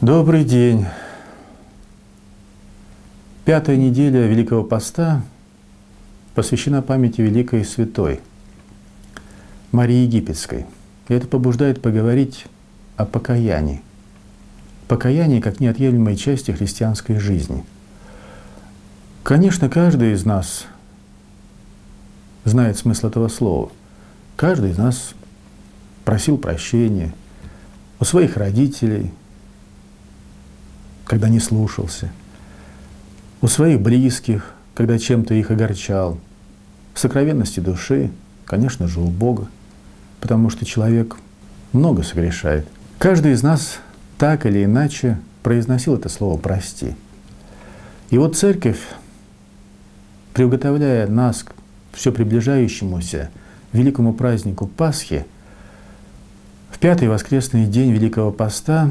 Добрый день. Пятая неделя Великого Поста посвящена памяти Великой Святой Марии Египетской. И это побуждает поговорить о покаянии. Покаяние как неотъемлемой части христианской жизни. Конечно, каждый из нас знает смысл этого слова. Каждый из нас просил прощения у своих родителей, когда не слушался, у своих близких, когда чем-то их огорчал, в сокровенности души, конечно же, у Бога, потому что человек много согрешает. Каждый из нас так или иначе произносил это слово «прости». И вот церковь, приготовляя нас к все приближающемуся великому празднику Пасхи, в пятый воскресный день Великого Поста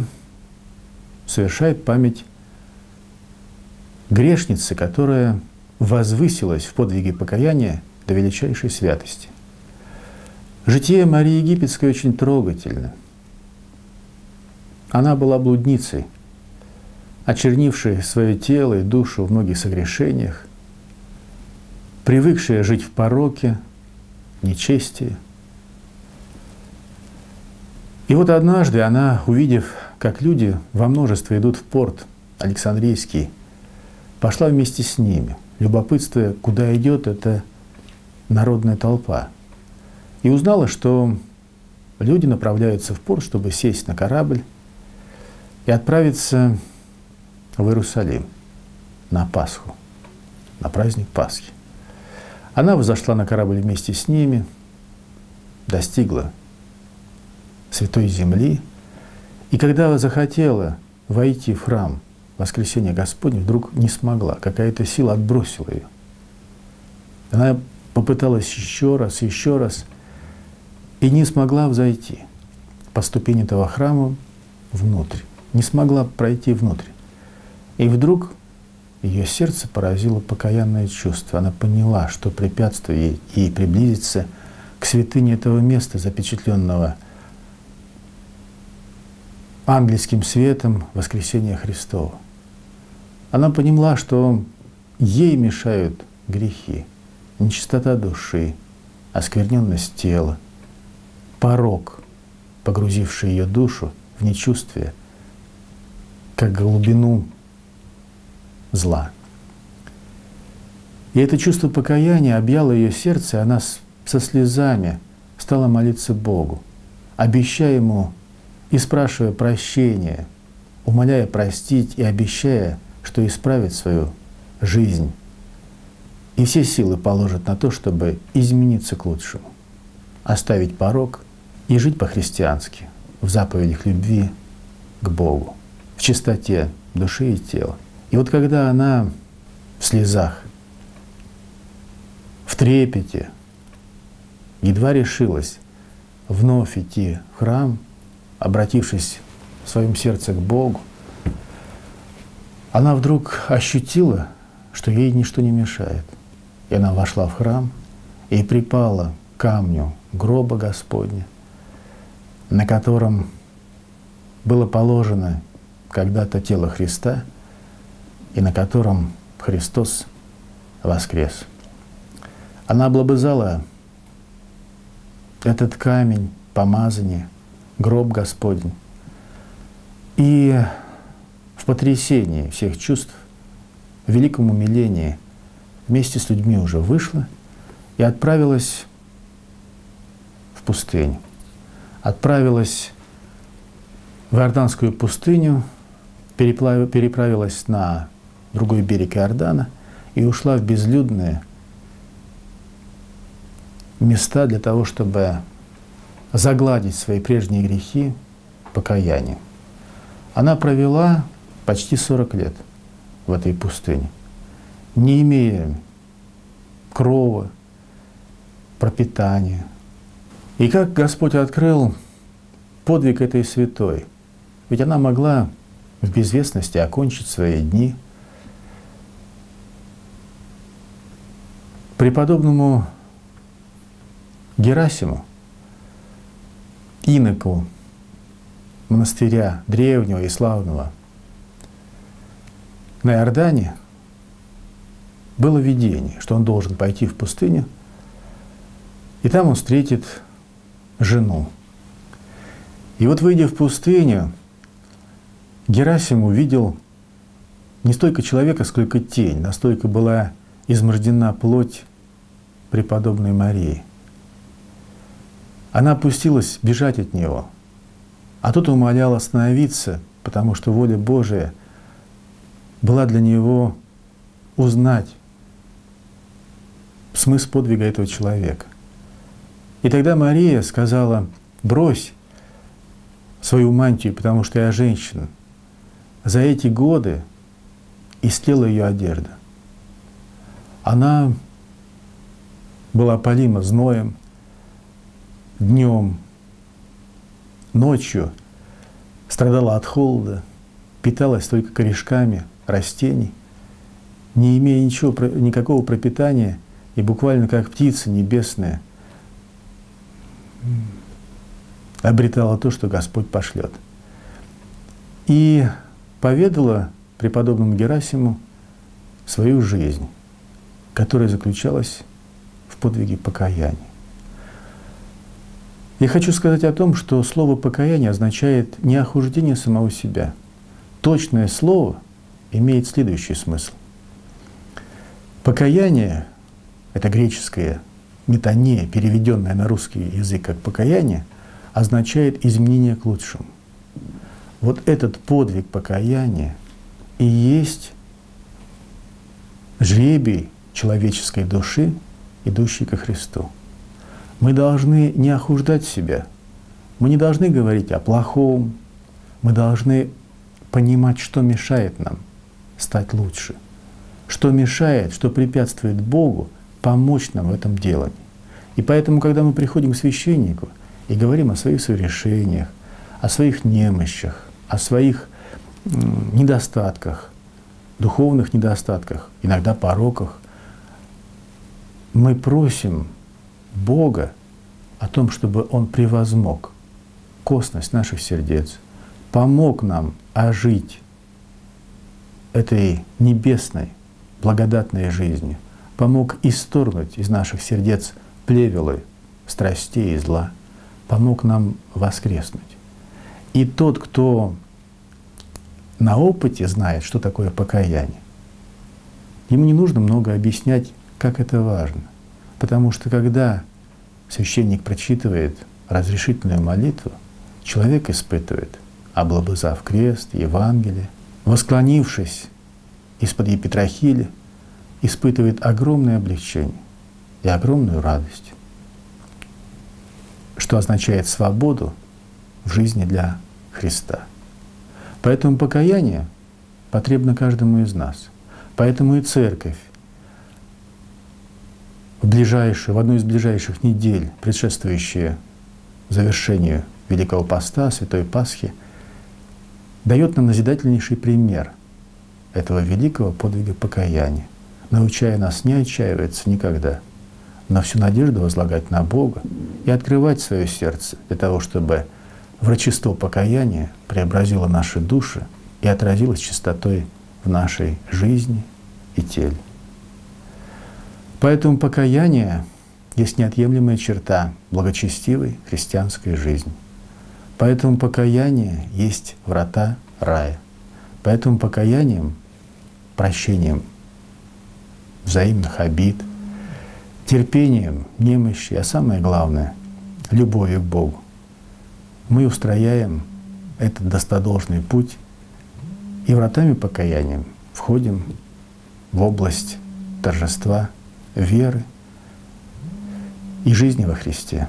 совершает память грешницы, которая возвысилась в подвиге покаяния до величайшей святости. Житие Марии Египетской очень трогательно. Она была блудницей, очернившей свое тело и душу в многих согрешениях, привыкшая жить в пороке, нечестии. И вот однажды она, увидев как люди во множестве идут в порт Александрийский, пошла вместе с ними, любопытствуя, куда идет эта народная толпа. И узнала, что люди направляются в порт, чтобы сесть на корабль и отправиться в Иерусалим на Пасху, на праздник Пасхи. Она взошла на корабль вместе с ними, достигла Святой Земли – и когда захотела войти в храм воскресения Господня, вдруг не смогла. Какая-то сила отбросила ее. Она попыталась еще раз, еще раз, и не смогла взойти по ступени этого храма внутрь. Не смогла пройти внутрь. И вдруг ее сердце поразило покаянное чувство. Она поняла, что препятствует ей приблизиться к святыне этого места, запечатленного – ангельским светом воскресения Христова. Она поняла, что ей мешают грехи, нечистота души, оскверненность тела, порог, погрузивший ее душу в нечувствие, как глубину зла. И это чувство покаяния объяло ее сердце, и она со слезами стала молиться Богу, обещая Ему и спрашивая прощения, умоляя простить и обещая, что исправит свою жизнь. И все силы положит на то, чтобы измениться к лучшему, оставить порог и жить по-христиански, в заповедях любви к Богу, в чистоте души и тела. И вот когда она в слезах, в трепете, едва решилась вновь идти в храм – обратившись в своем сердце к Богу, она вдруг ощутила, что ей ничто не мешает. И она вошла в храм и припала к камню гроба Господня, на котором было положено когда-то тело Христа и на котором Христос воскрес. Она облобызала этот камень помазания – гроб Господень. И в потрясении всех чувств, в великом умилении вместе с людьми уже вышла и отправилась в пустыню. Отправилась в Иорданскую пустыню, переправилась на другой берег Иордана и ушла в безлюдные места для того, чтобы загладить свои прежние грехи покаянием. Она провела почти 40 лет в этой пустыне, не имея крова, пропитания. И как Господь открыл подвиг этой святой, ведь она могла в безвестности окончить свои дни. Преподобному Герасиму иноку монастыря древнего и славного на Иордане было видение, что он должен пойти в пустыню, и там он встретит жену. И вот, выйдя в пустыню, Герасим увидел не столько человека, сколько тень. Настолько была измождена плоть преподобной Марии. Она опустилась бежать от него, а тут умолял остановиться, потому что воля Божия была для него узнать смысл подвига этого человека. И тогда Мария сказала, брось свою мантию, потому что я женщина. За эти годы истлела ее одежда. Она была полима зноем, днем, ночью, страдала от холода, питалась только корешками растений, не имея ничего, никакого пропитания и буквально как птица небесная обретала то, что Господь пошлет. И поведала преподобному Герасиму свою жизнь, которая заключалась в подвиге покаяния. Я хочу сказать о том, что слово «покаяние» означает не охуждение самого себя. Точное слово имеет следующий смысл. Покаяние – это греческое метания, переведенное на русский язык как покаяние, означает изменение к лучшему. Вот этот подвиг покаяния и есть жребий человеческой души, идущей ко Христу. Мы должны не охуждать себя, мы не должны говорить о плохом, мы должны понимать, что мешает нам стать лучше, что мешает, что препятствует Богу помочь нам в этом делании. И поэтому, когда мы приходим к священнику и говорим о своих совершениях, о своих немощах, о своих недостатках, духовных недостатках, иногда пороках, мы просим Бога о том, чтобы Он превозмог косность наших сердец, помог нам ожить этой небесной, благодатной жизнью, помог исторгнуть из наших сердец плевелы страстей и зла, помог нам воскреснуть. И тот, кто на опыте знает, что такое покаяние. Ему не нужно много объяснять, как это важно. Потому что когда священник прочитывает разрешительную молитву, человек испытывает, облобызав крест, Евангелие, восклонившись из-под епитрахили, испытывает огромное облегчение и огромную радость, что означает свободу в жизни для Христа. Поэтому покаяние потребно каждому из нас. Поэтому и церковь в ближайшую, в одну из ближайших недель, предшествующие завершению Великого Поста, Святой Пасхи, дает нам назидательнейший пример этого великого подвига покаяния, научая нас не отчаиваться никогда, но всю надежду возлагать на Бога и открывать свое сердце для того, чтобы Врачество покаяния преобразило наши души и отразилось чистотой в нашей жизни и теле. Поэтому покаяние есть неотъемлемая черта благочестивой христианской жизни. Поэтому покаяние есть врата рая. Поэтому покаянием, прощением взаимных обид, терпением немощи, а самое главное — любовью к Богу мы устрояем этот достодолжный путь и вратами покаяния входим в область торжества, веры и жизни во Христе.